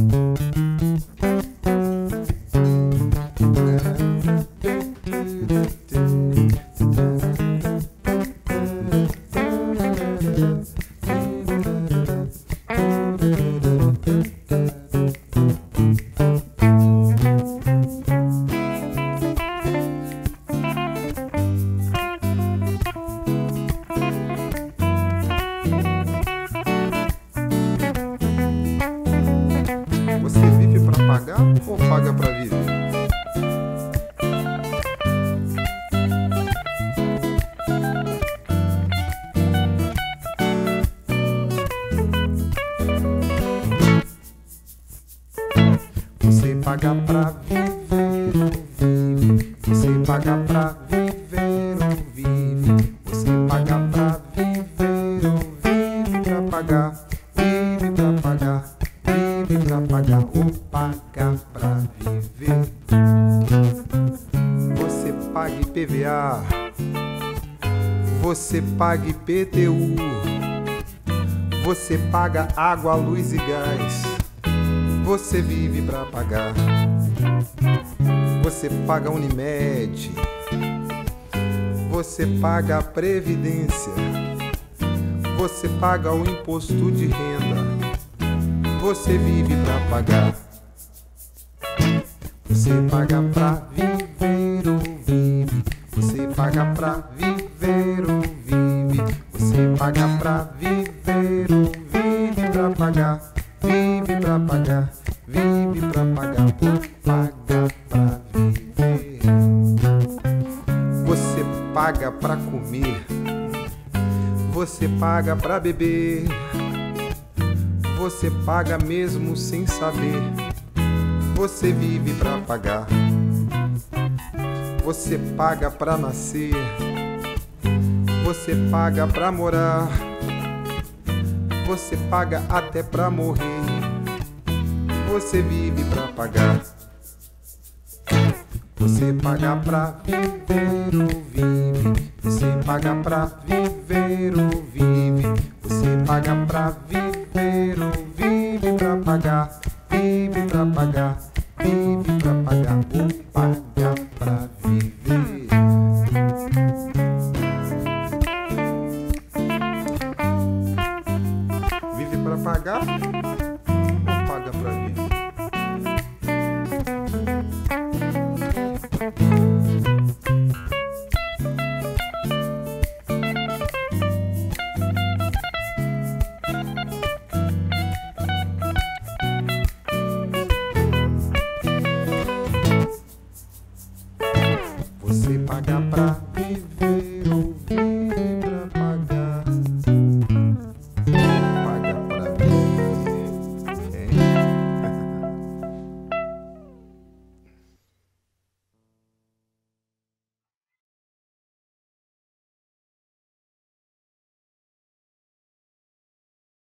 Você pagar ou paga pra viver? Você paga pra viver? Você paga pra pra pagar ou paga pra viver? Você paga IPVA, você paga IPTU, você paga água, luz e gás. Você vive pra pagar. Você paga Unimed. Você paga a Previdência. Você paga o imposto de renda. Você vive pra pagar. Você paga pra viver ou vive. Você paga pra viver ou vive. Você paga pra viver ou vive pra pagar. Vive pra pagar, vive pra pagar, ou paga pra viver. Você paga pra comer, você paga pra beber, você paga mesmo sem saber. Você vive pra pagar, você paga pra nascer, você paga pra morar. Você paga até pra morrer. Você vive pra pagar. Você paga pra viver ou vive. Você paga pra viver ou vive. Você paga pra viver ou vive pra pagar. Vive pra pagar. Vive pra pagar feita pra viver.